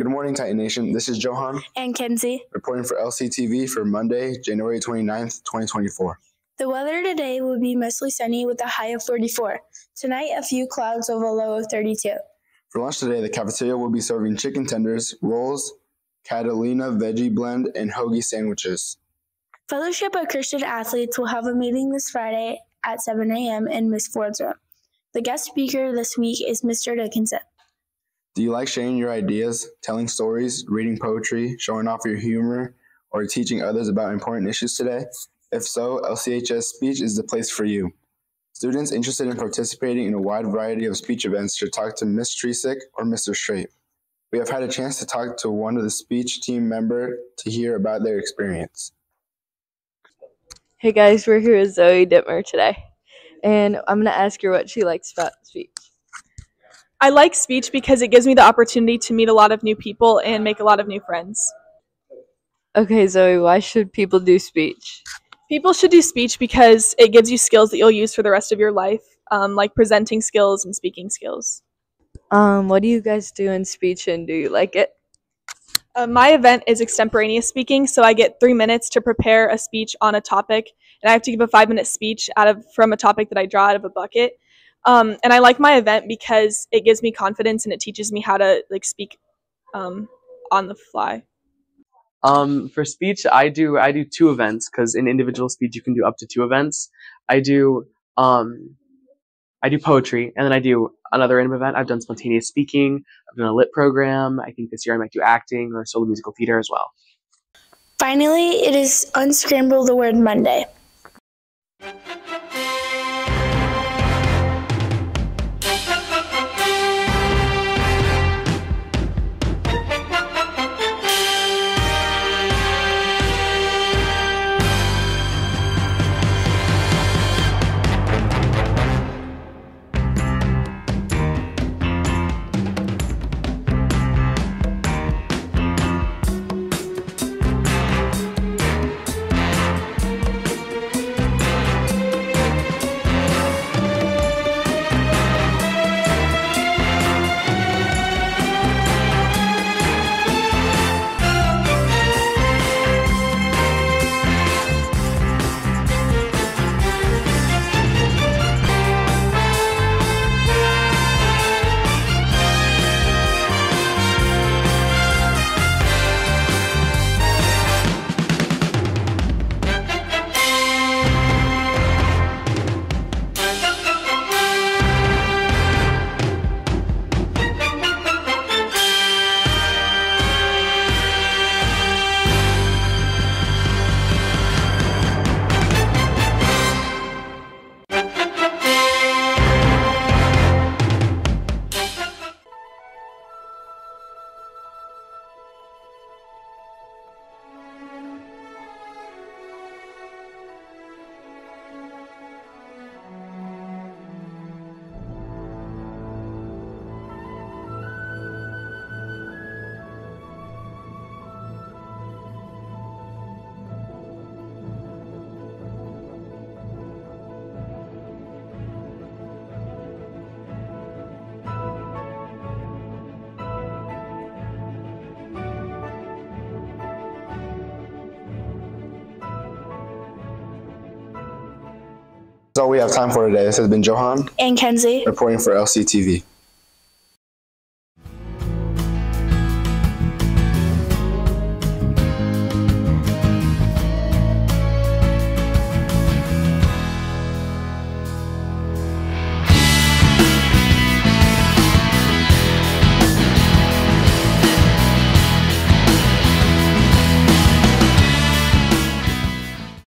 Good morning, Titan Nation. This is Johan and Kenzie reporting for LCTV for Monday, January 29th, 2024. The weather today will be mostly sunny with a high of 44. Tonight, a few clouds with a low of 32. For lunch today, the cafeteria will be serving chicken tenders, rolls, Catalina veggie blend, and hoagie sandwiches. Fellowship of Christian Athletes will have a meeting this Friday at 7 a.m. in Miss Ford's room. The guest speaker this week is Mr. Dickinson. Do you like sharing your ideas, telling stories, reading poetry, showing off your humor, or teaching others about important issues today? If so, LCHS Speech is the place for you. Students interested in participating in a wide variety of speech events should talk to Ms. Tresick or Mr. Straight. We have had a chance to talk to one of the speech team member to hear about their experience. Hey guys, we're here with Zoe Dittmer today, and I'm gonna ask her what she likes about speech. I like speech because it gives me the opportunity to meet a lot of new people and make a lot of new friends. Okay, Zoe, why should people do speech? People should do speech because it gives you skills that you'll use for the rest of your life, um, like presenting skills and speaking skills. Um, what do you guys do in speech and do you like it? Uh, my event is extemporaneous speaking, so I get three minutes to prepare a speech on a topic, and I have to give a five minute speech out of from a topic that I draw out of a bucket. Um, and I like my event because it gives me confidence and it teaches me how to like speak um, on the fly. Um, for speech, I do I do two events because in individual speech you can do up to two events. I do um, I do poetry, and then I do another random event. I've done spontaneous speaking. I've done a lit program. I think this year I might do acting or solo musical theater as well. Finally, it is unscramble the word Monday. That's all we have time for today. This has been Johan and Kenzie reporting for LCTV.